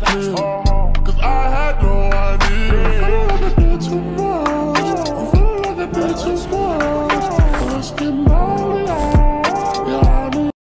Mm.